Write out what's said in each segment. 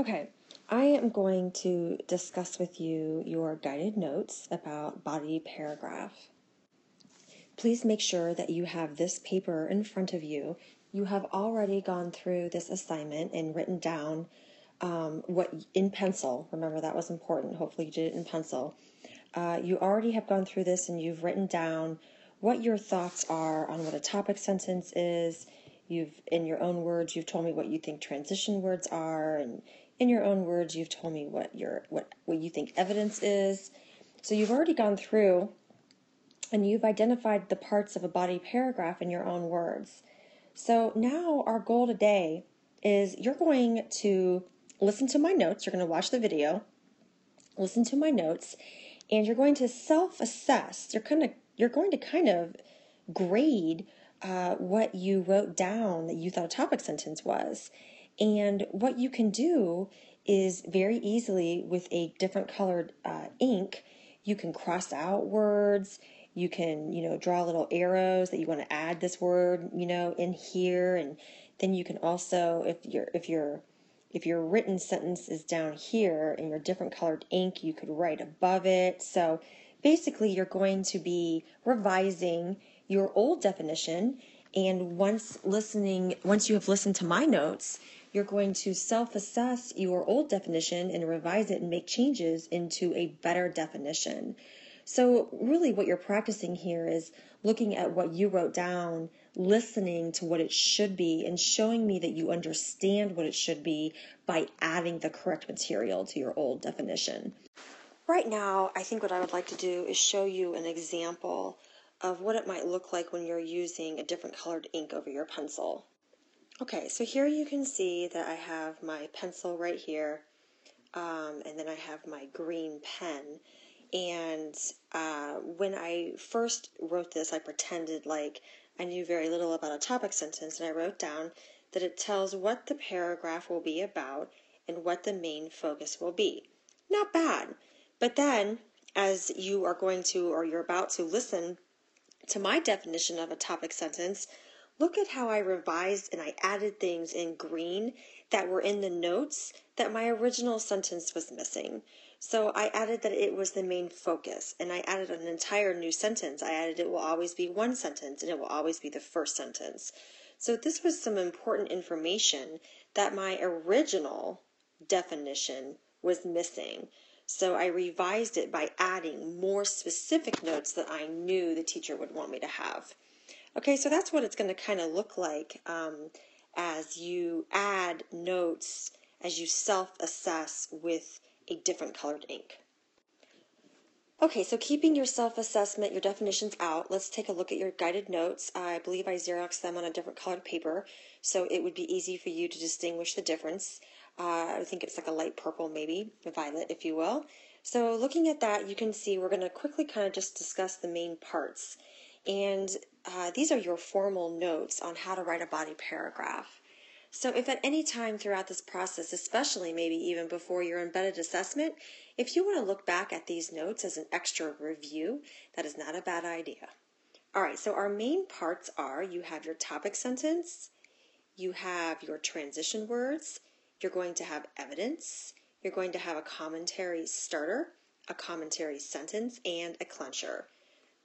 Okay, I am going to discuss with you your guided notes about body paragraph. Please make sure that you have this paper in front of you. You have already gone through this assignment and written down um, what in pencil. Remember that was important. Hopefully, you did it in pencil. Uh, you already have gone through this and you've written down what your thoughts are on what a topic sentence is. You've, in your own words, you've told me what you think transition words are, and in your own words, you've told me what your what what you think evidence is. So you've already gone through and you've identified the parts of a body paragraph in your own words. So now our goal today is you're going to listen to my notes, you're going to watch the video, listen to my notes, and you're going to self-assess. You're going to you're going to kind of grade uh, what you wrote down that you thought a topic sentence was. And what you can do is very easily with a different colored uh, ink, you can cross out words. You can, you know, draw little arrows that you want to add this word, you know, in here, and then you can also, if your if your if your written sentence is down here in your different colored ink, you could write above it. So basically, you're going to be revising your old definition. And once listening, once you have listened to my notes, you're going to self assess your old definition and revise it and make changes into a better definition. So, really, what you're practicing here is looking at what you wrote down, listening to what it should be, and showing me that you understand what it should be by adding the correct material to your old definition. Right now, I think what I would like to do is show you an example of what it might look like when you're using a different colored ink over your pencil. Okay, so here you can see that I have my pencil right here, um, and then I have my green pen. And uh, when I first wrote this, I pretended like I knew very little about a topic sentence, and I wrote down that it tells what the paragraph will be about and what the main focus will be. Not bad. But then, as you are going to or you're about to listen to my definition of a topic sentence, look at how I revised and I added things in green that were in the notes that my original sentence was missing. So I added that it was the main focus and I added an entire new sentence. I added it will always be one sentence and it will always be the first sentence. So this was some important information that my original definition was missing. So I revised it by adding more specific notes that I knew the teacher would want me to have. Okay, so that's what it's going to kind of look like um, as you add notes, as you self assess with a different colored ink. Okay, so keeping your self assessment, your definitions out, let's take a look at your guided notes. I believe I Xeroxed them on a different colored paper, so it would be easy for you to distinguish the difference. Uh, I think it's like a light purple, maybe, a violet, if you will. So looking at that, you can see we're going to quickly kind of just discuss the main parts. And uh, these are your formal notes on how to write a body paragraph. So if at any time throughout this process, especially maybe even before your embedded assessment, if you want to look back at these notes as an extra review, that is not a bad idea. All right, so our main parts are you have your topic sentence, you have your transition words, you're going to have evidence. You're going to have a commentary starter, a commentary sentence, and a clencher.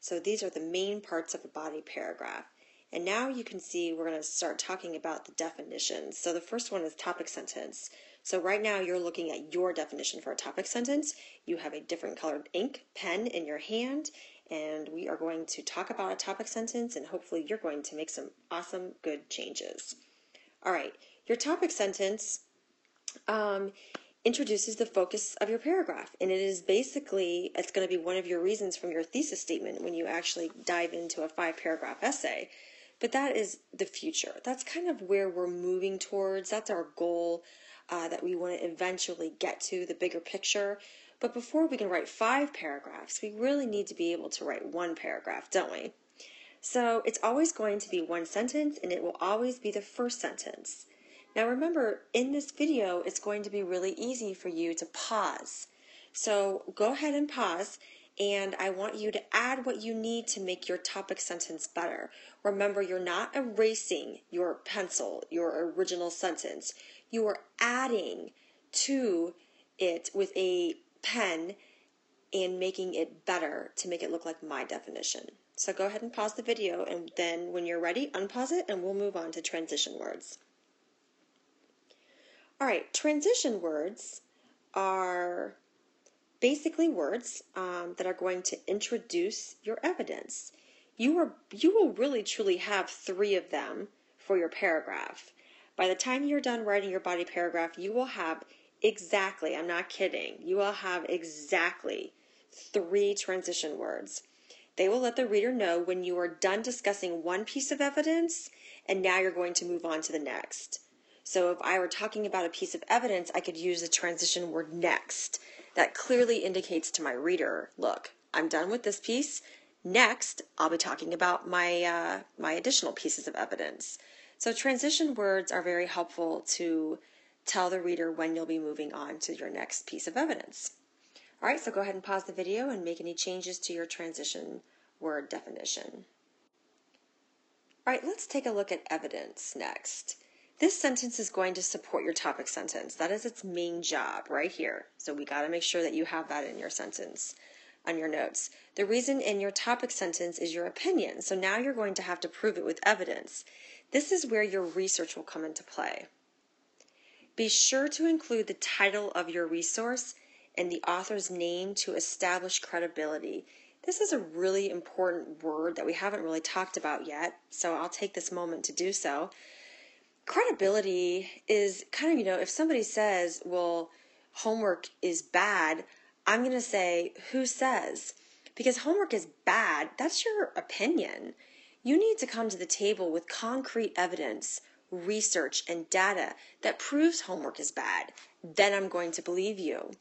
So these are the main parts of a body paragraph. And now you can see we're going to start talking about the definitions. So the first one is topic sentence. So right now you're looking at your definition for a topic sentence. You have a different colored ink pen in your hand, and we are going to talk about a topic sentence, and hopefully you're going to make some awesome, good changes. All right, your topic sentence um, introduces the focus of your paragraph. And it is basically, it's going to be one of your reasons from your thesis statement when you actually dive into a five paragraph essay. But that is the future. That's kind of where we're moving towards. That's our goal uh, that we want to eventually get to, the bigger picture. But before we can write five paragraphs, we really need to be able to write one paragraph, don't we? So it's always going to be one sentence and it will always be the first sentence. Now remember, in this video, it's going to be really easy for you to pause. So go ahead and pause and I want you to add what you need to make your topic sentence better. Remember, you're not erasing your pencil, your original sentence. You are adding to it with a pen and making it better to make it look like my definition. So go ahead and pause the video and then when you're ready, unpause it and we'll move on to transition words. All right, transition words are basically words um, that are going to introduce your evidence. You are you will really truly have three of them for your paragraph. By the time you're done writing your body paragraph, you will have exactly, I'm not kidding, you will have exactly three transition words. They will let the reader know when you are done discussing one piece of evidence and now you're going to move on to the next. So if I were talking about a piece of evidence, I could use the transition word next. That clearly indicates to my reader, look, I'm done with this piece. Next, I'll be talking about my uh, my additional pieces of evidence. So transition words are very helpful to tell the reader when you'll be moving on to your next piece of evidence. All right, so go ahead and pause the video and make any changes to your transition word definition. All right, let's take a look at evidence next. This sentence is going to support your topic sentence. That is its main job right here. So we got to make sure that you have that in your sentence on your notes. The reason in your topic sentence is your opinion. So now you're going to have to prove it with evidence. This is where your research will come into play. Be sure to include the title of your resource and the author's name to establish credibility. This is a really important word that we haven't really talked about yet, so I'll take this moment to do so. Credibility is kind of, you know, if somebody says, well, homework is bad, I'm going to say, who says? Because homework is bad, that's your opinion. You need to come to the table with concrete evidence, research, and data that proves homework is bad. Then I'm going to believe you.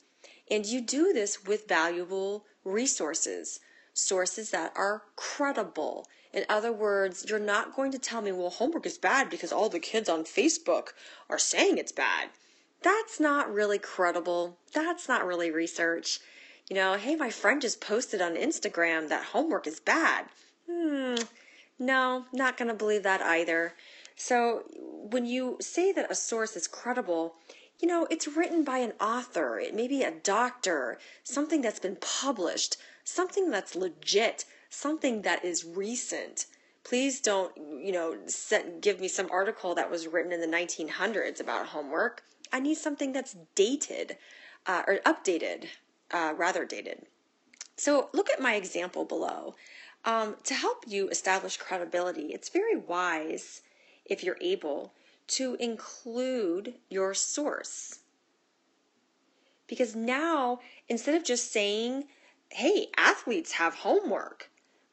And you do this with valuable resources, sources that are credible. In other words, you're not going to tell me, well, homework is bad because all the kids on Facebook are saying it's bad. That's not really credible. That's not really research. You know, hey, my friend just posted on Instagram that homework is bad. Hmm, no, not going to believe that either. So when you say that a source is credible, you know, it's written by an author, it may be a doctor, something that's been published, something that's legit, something that is recent. Please don't, you know, give me some article that was written in the 1900s about homework. I need something that's dated uh, or updated, uh, rather dated. So look at my example below. Um, to help you establish credibility, it's very wise, if you're able, to include your source. Because now, instead of just saying, hey, athletes have homework,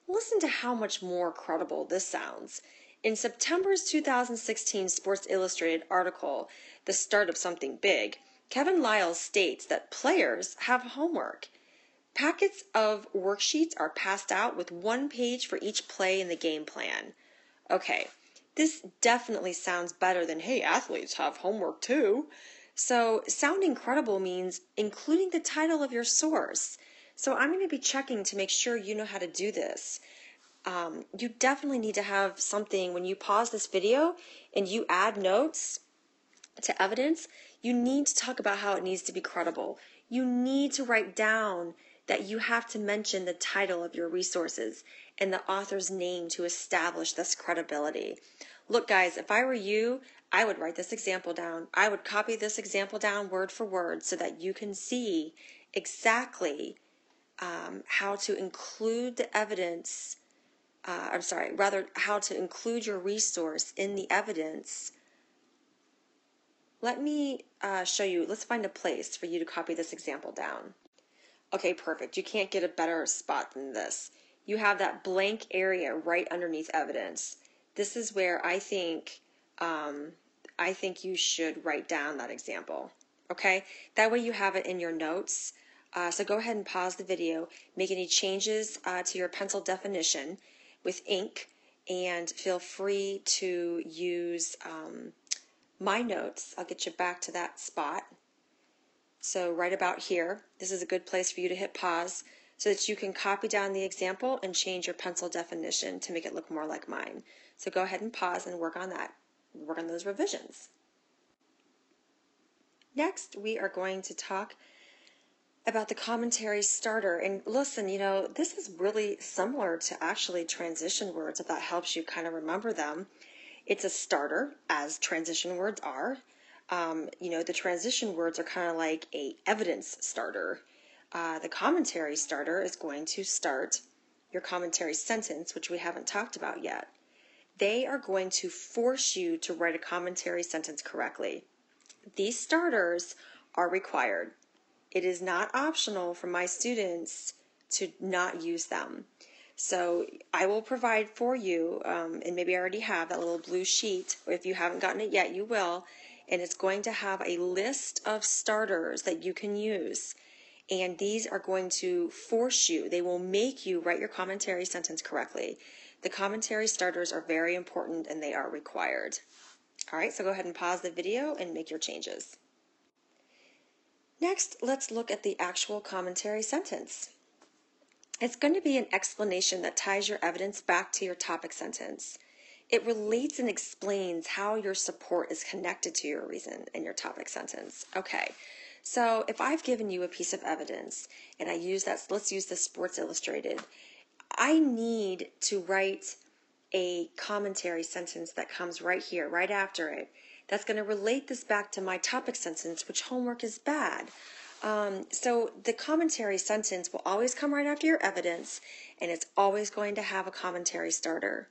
listen to how much more credible this sounds. In September's 2016 Sports Illustrated article, The Start of Something Big, Kevin Liles states that players have homework. Packets of worksheets are passed out with one page for each play in the game plan. Okay, this definitely sounds better than, hey, athletes have homework too. So, sounding credible means including the title of your source. So, I'm going to be checking to make sure you know how to do this. Um, you definitely need to have something when you pause this video and you add notes to evidence, you need to talk about how it needs to be credible. You need to write down that you have to mention the title of your resources and the author's name to establish this credibility. Look, guys, if I were you, I would write this example down. I would copy this example down word for word so that you can see exactly um, how to include the evidence. Uh, I'm sorry, rather, how to include your resource in the evidence. Let me uh, show you. Let's find a place for you to copy this example down. Okay, perfect. You can't get a better spot than this. You have that blank area right underneath evidence. This is where I think um, I think you should write down that example. Okay, that way you have it in your notes. Uh, so go ahead and pause the video, make any changes uh, to your pencil definition with ink, and feel free to use um, my notes. I'll get you back to that spot. So right about here, this is a good place for you to hit pause so that you can copy down the example and change your pencil definition to make it look more like mine. So go ahead and pause and work on that, work on those revisions. Next, we are going to talk about the commentary starter. And listen, you know, this is really similar to actually transition words, if that helps you kind of remember them. It's a starter, as transition words are. Um, you know, the transition words are kind of like a evidence starter. Uh, the commentary starter is going to start your commentary sentence, which we haven't talked about yet. They are going to force you to write a commentary sentence correctly. These starters are required. It is not optional for my students to not use them. So I will provide for you, um, and maybe I already have that little blue sheet, if you haven't gotten it yet, you will. And it's going to have a list of starters that you can use. And these are going to force you, they will make you write your commentary sentence correctly. The commentary starters are very important and they are required. All right, so go ahead and pause the video and make your changes. Next, let's look at the actual commentary sentence. It's going to be an explanation that ties your evidence back to your topic sentence. It relates and explains how your support is connected to your reason in your topic sentence. Okay, so if I've given you a piece of evidence and I use that, let's use the Sports Illustrated, I need to write a commentary sentence that comes right here, right after it. That's going to relate this back to my topic sentence, which homework is bad. Um, so the commentary sentence will always come right after your evidence, and it's always going to have a commentary starter.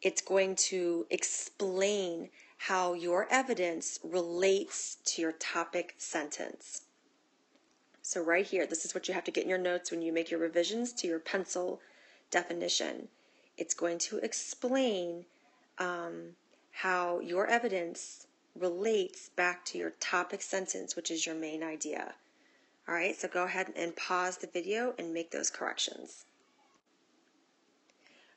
It's going to explain how your evidence relates to your topic sentence. So, right here, this is what you have to get in your notes when you make your revisions to your pencil definition. It's going to explain um, how your evidence relates back to your topic sentence, which is your main idea. All right, so go ahead and pause the video and make those corrections.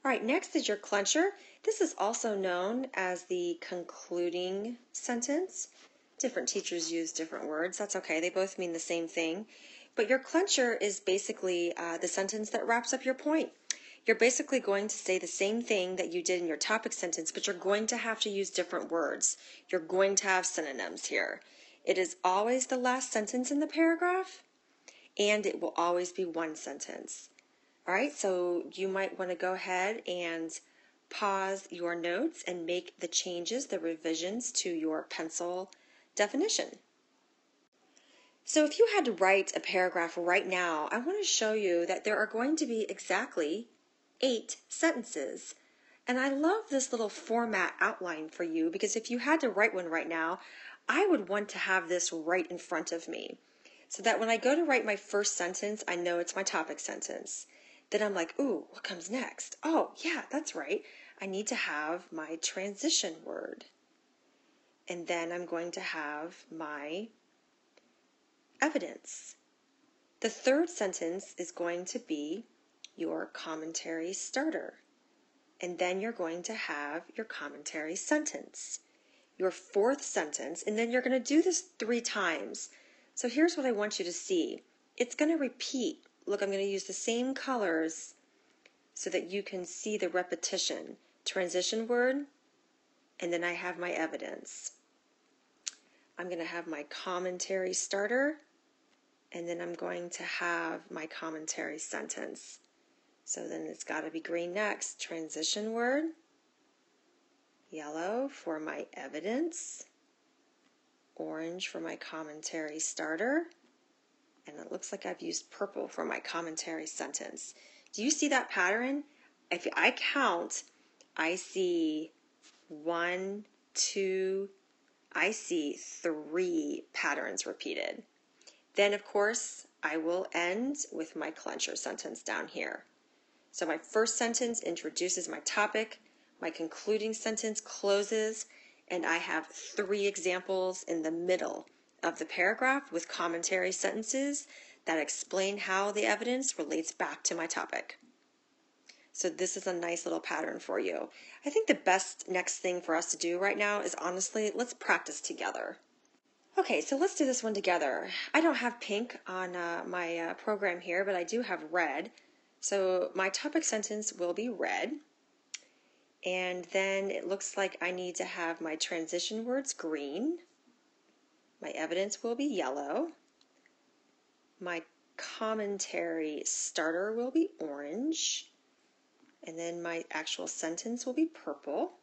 All right, next is your clencher. This is also known as the concluding sentence. Different teachers use different words. That's okay. They both mean the same thing. But your clencher is basically uh, the sentence that wraps up your point. You're basically going to say the same thing that you did in your topic sentence, but you're going to have to use different words. You're going to have synonyms here. It is always the last sentence in the paragraph, and it will always be one sentence. All right, so you might want to go ahead and pause your notes and make the changes, the revisions to your pencil definition. So if you had to write a paragraph right now, I want to show you that there are going to be exactly eight sentences. And I love this little format outline for you because if you had to write one right now, I would want to have this right in front of me so that when I go to write my first sentence, I know it's my topic sentence. Then I'm like, ooh, what comes next? Oh, yeah, that's right. I need to have my transition word and then I'm going to have my evidence. The third sentence is going to be your commentary starter. And then you're going to have your commentary sentence. Your fourth sentence, and then you're going to do this three times. So here's what I want you to see it's going to repeat. Look, I'm going to use the same colors so that you can see the repetition. Transition word, and then I have my evidence. I'm going to have my commentary starter, and then I'm going to have my commentary sentence. So then it's got to be green next. Transition word, yellow for my evidence, orange for my commentary starter, and it looks like I've used purple for my commentary sentence. Do you see that pattern? If I count, I see one, two, I see three patterns repeated. Then, of course, I will end with my clencher sentence down here. So my first sentence introduces my topic, my concluding sentence closes, and I have three examples in the middle of the paragraph with commentary sentences that explain how the evidence relates back to my topic. So this is a nice little pattern for you. I think the best next thing for us to do right now is honestly, let's practice together. Okay, so let's do this one together. I don't have pink on uh, my uh, program here, but I do have red. So my topic sentence will be red. And then it looks like I need to have my transition words green. My evidence will be yellow. My commentary starter will be orange. And then my actual sentence will be purple.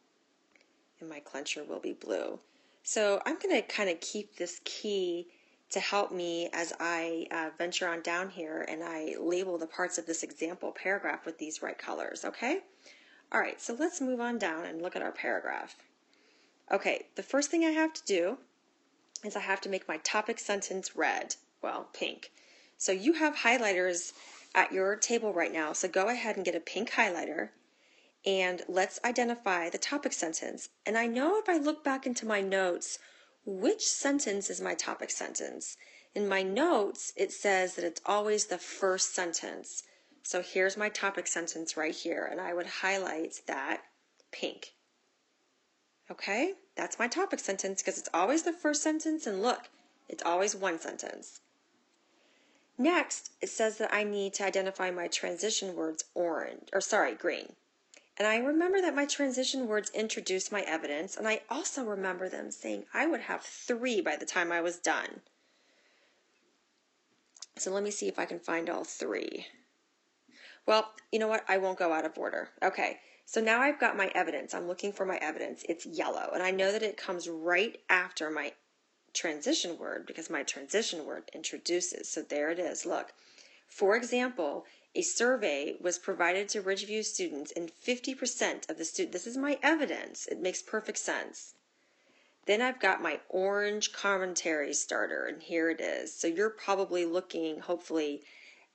And my clencher will be blue. So I'm going to kind of keep this key to help me as I uh, venture on down here and I label the parts of this example paragraph with these right colors, okay? All right, so let's move on down and look at our paragraph. Okay, the first thing I have to do is I have to make my topic sentence red, well, pink. So you have highlighters at your table right now, so go ahead and get a pink highlighter and let's identify the topic sentence. And I know if I look back into my notes, which sentence is my topic sentence? In my notes, it says that it's always the first sentence. So here's my topic sentence right here, and I would highlight that pink. Okay, that's my topic sentence because it's always the first sentence, and look, it's always one sentence. Next, it says that I need to identify my transition words orange, or sorry, green. And I remember that my transition words introduced my evidence, and I also remember them saying I would have three by the time I was done. So let me see if I can find all three. Well, you know what? I won't go out of order. Okay, so now I've got my evidence. I'm looking for my evidence. It's yellow, and I know that it comes right after my transition word because my transition word introduces. So there it is. Look. For example, a survey was provided to Ridgeview students, and 50% of the students, this is my evidence, it makes perfect sense. Then I've got my orange commentary starter, and here it is. So you're probably looking, hopefully,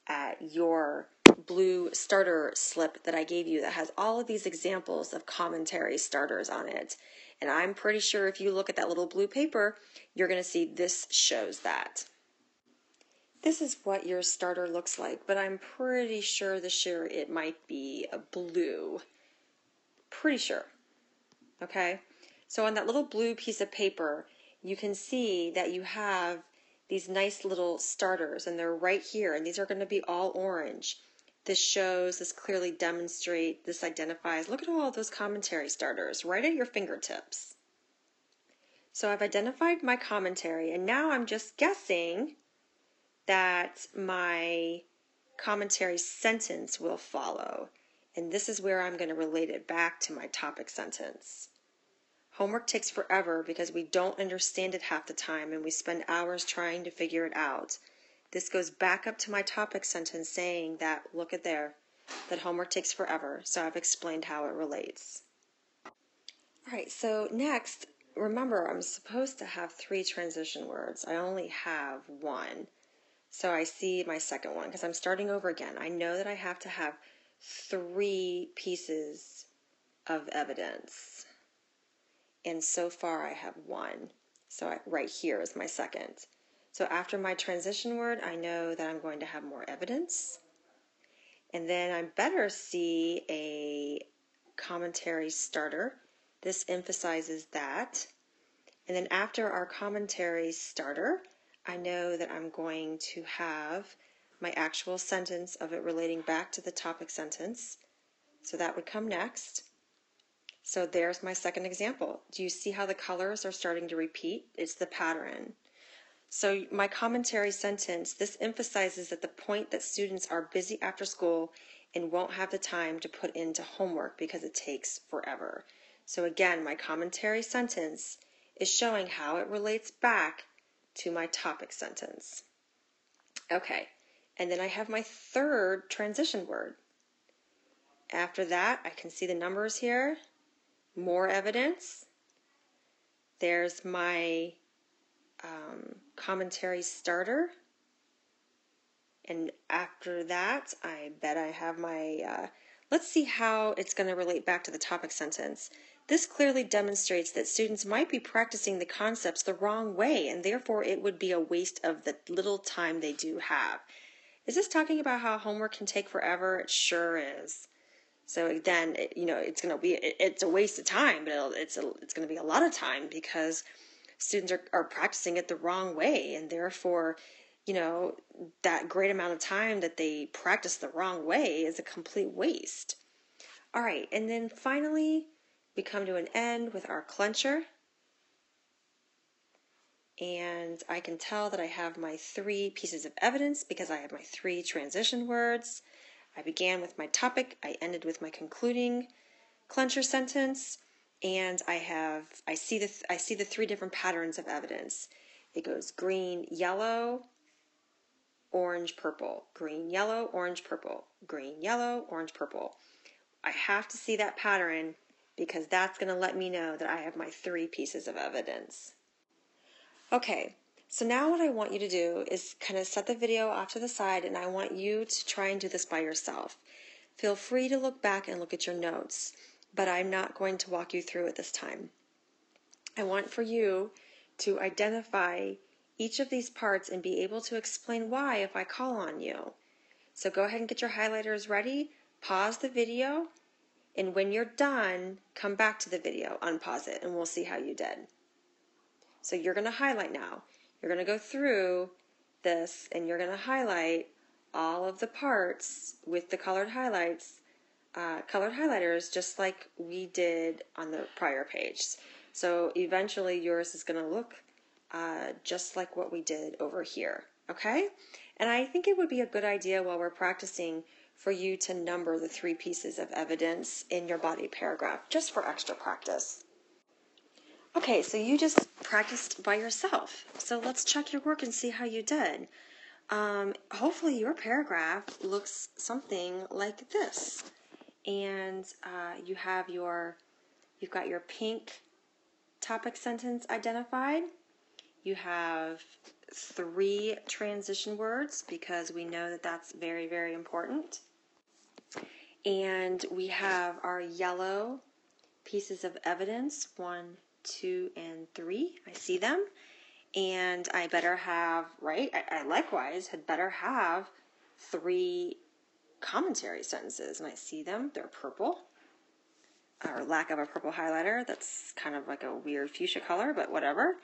at your blue starter slip that I gave you that has all of these examples of commentary starters on it. And I'm pretty sure if you look at that little blue paper, you're going to see this shows that. This is what your starter looks like, but I'm pretty sure this year it might be a blue. Pretty sure. Okay? So on that little blue piece of paper, you can see that you have these nice little starters and they're right here and these are going to be all orange. This shows, this clearly demonstrates, this identifies. Look at all those commentary starters right at your fingertips. So I've identified my commentary and now I'm just guessing that my commentary sentence will follow. And this is where I'm going to relate it back to my topic sentence. Homework takes forever because we don't understand it half the time and we spend hours trying to figure it out. This goes back up to my topic sentence saying that, look at there, that homework takes forever. So I've explained how it relates. All right, so next, remember I'm supposed to have three transition words. I only have one. So I see my second one because I'm starting over again. I know that I have to have three pieces of evidence. And so far I have one. So I, right here is my second. So after my transition word, I know that I'm going to have more evidence. And then I better see a commentary starter. This emphasizes that. And then after our commentary starter, I know that I'm going to have my actual sentence of it relating back to the topic sentence. So that would come next. So there's my second example. Do you see how the colors are starting to repeat? It's the pattern. So my commentary sentence, this emphasizes that the point that students are busy after school and won't have the time to put into homework because it takes forever. So again, my commentary sentence is showing how it relates back to my topic sentence. Okay, and then I have my third transition word. After that, I can see the numbers here, more evidence. There's my um, commentary starter. And after that, I bet I have my, uh, let's see how it's going to relate back to the topic sentence. This clearly demonstrates that students might be practicing the concepts the wrong way, and therefore it would be a waste of the little time they do have. Is this talking about how homework can take forever? It sure is. So again, it, you know, it's going to be it, it's a waste of time, but it's a, it's going to be a lot of time because students are, are practicing it the wrong way, and therefore, you know, that great amount of time that they practice the wrong way is a complete waste. All right, and then finally, we come to an end with our clencher. and I can tell that I have my three pieces of evidence because I have my three transition words. I began with my topic, I ended with my concluding clencher sentence, and I have I see the I see the three different patterns of evidence. It goes green, yellow, orange, purple, green, yellow, orange, purple, green, yellow, orange, purple. I have to see that pattern because that's going to let me know that I have my three pieces of evidence. Okay, so now what I want you to do is kind of set the video off to the side and I want you to try and do this by yourself. Feel free to look back and look at your notes, but I'm not going to walk you through it this time. I want for you to identify each of these parts and be able to explain why if I call on you. So go ahead and get your highlighters ready, pause the video, and when you're done, come back to the video, unpause it, and we'll see how you did. So you're going to highlight now. You're going to go through this and you're going to highlight all of the parts with the colored highlights, uh, colored highlighters, just like we did on the prior page. So eventually yours is going to look uh, just like what we did over here. Okay? And I think it would be a good idea while we're practicing for you to number the three pieces of evidence in your body paragraph just for extra practice. Okay, so you just practiced by yourself. So let's check your work and see how you did. Um, hopefully, your paragraph looks something like this. And uh, you have your, you've got your pink topic sentence identified. You have three transition words because we know that that's very, very important. And we have our yellow pieces of evidence one, two, and three. I see them. And I better have, right? I, I likewise had better have three commentary sentences. And I see them. They're purple. Or lack of a purple highlighter. That's kind of like a weird fuchsia color, but whatever.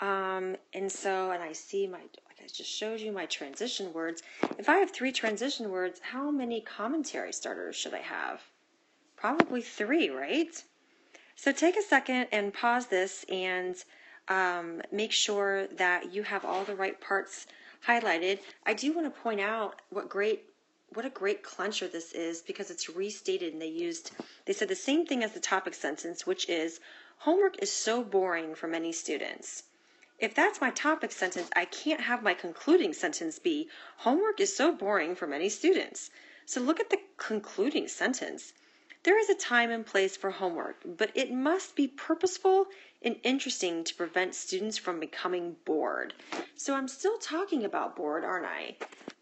Um, and so, and I see my, like I just showed you my transition words. If I have three transition words, how many commentary starters should I have? Probably three, right? So take a second and pause this and um, make sure that you have all the right parts highlighted. I do want to point out what great what a great clencher this is because it's restated and they used they said the same thing as the topic sentence which is homework is so boring for many students if that's my topic sentence i can't have my concluding sentence be homework is so boring for many students so look at the concluding sentence there is a time and place for homework, but it must be purposeful and interesting to prevent students from becoming bored. So I'm still talking about bored, aren't I?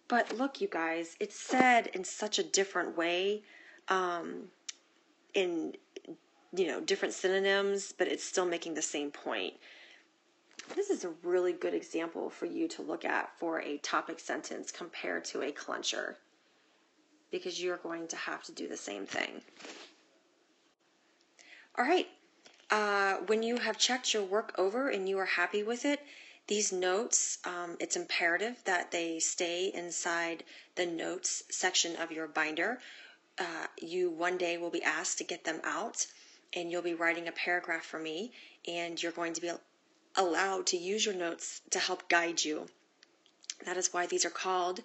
But look, you guys, it's said in such a different way, um, in you know different synonyms, but it's still making the same point. This is a really good example for you to look at for a topic sentence compared to a clencher because you're going to have to do the same thing. All right, uh, when you have checked your work over and you are happy with it, these notes, um, it's imperative that they stay inside the notes section of your binder. Uh, you one day will be asked to get them out, and you'll be writing a paragraph for me, and you're going to be allowed to use your notes to help guide you. That is why these are called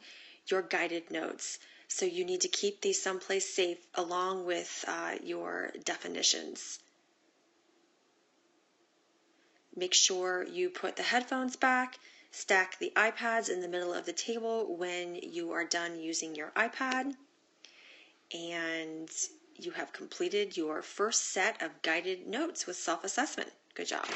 your guided notes. So you need to keep these someplace safe along with uh, your definitions. Make sure you put the headphones back, stack the iPads in the middle of the table when you are done using your iPad, and you have completed your first set of guided notes with self assessment. Good job.